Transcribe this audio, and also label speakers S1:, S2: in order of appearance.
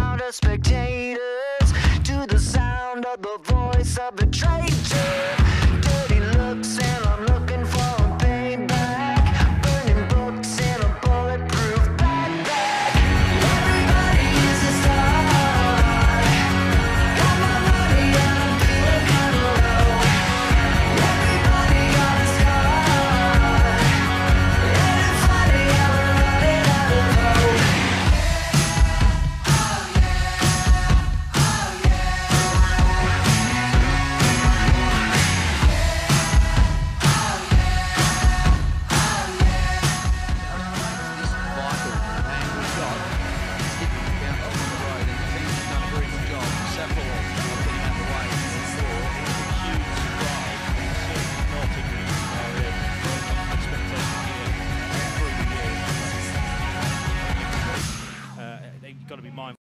S1: crowd of spectators to the sound of the voice of betrayal.
S2: to be mindful.